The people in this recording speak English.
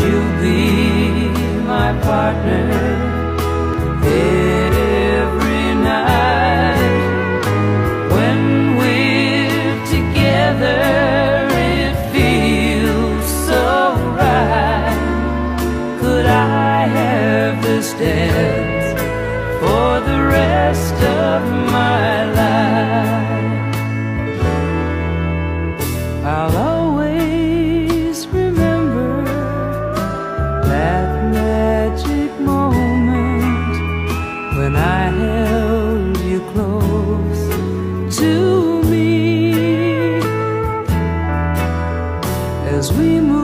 you be my partner every night when we're together. It feels so right. Could I have this dance for the rest of my life? I'll when I held you close to me. As we moved